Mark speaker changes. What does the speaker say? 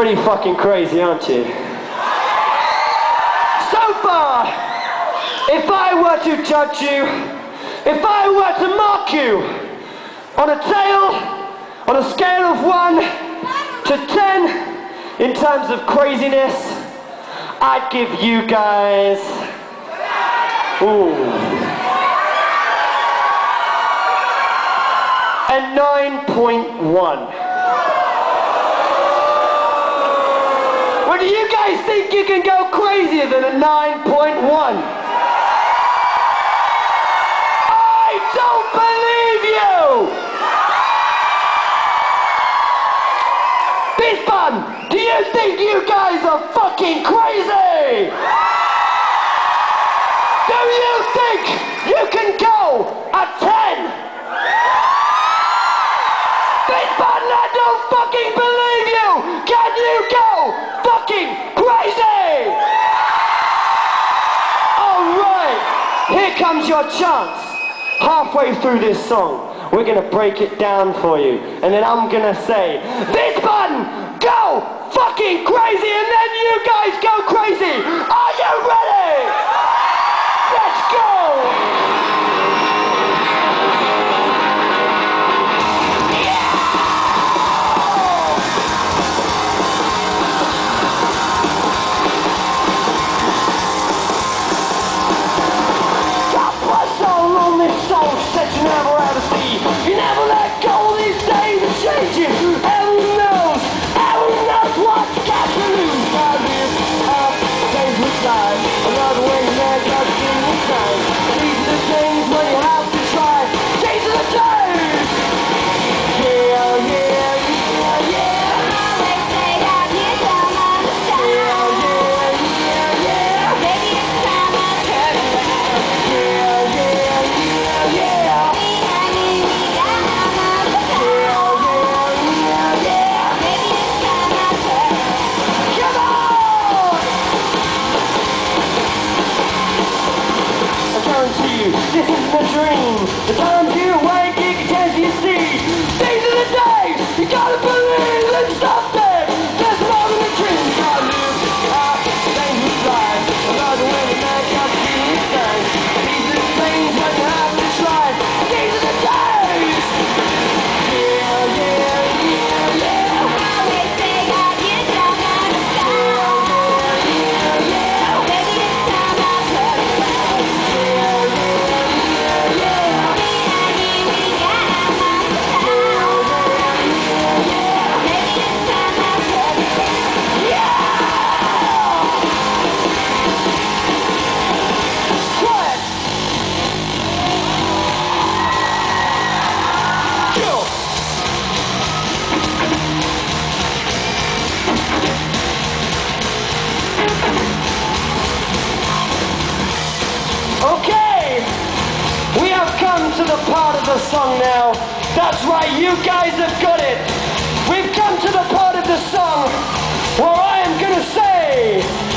Speaker 1: pretty fucking crazy, aren't you? So far, if I were to judge you, if I were to mark you on a tail, on a scale of 1 to 10 in terms of craziness, I'd give you guys. Ooh. A 9.1. Well, do you guys think you can go crazier than a 9.1? I don't believe you! Wiesbaden, do you think you guys are fucking crazy? Do you think you can go a 10? Here comes your chance. Halfway through this song, we're gonna break it down for you. And then I'm gonna say, Wiesbaden, go fucking crazy, and then you guys go crazy. Are you ready? Let's go! This is the dream. The times you awake, the part of the song
Speaker 2: now. That's right, you guys have got
Speaker 1: it. We've come to the part of the song where I am going to say...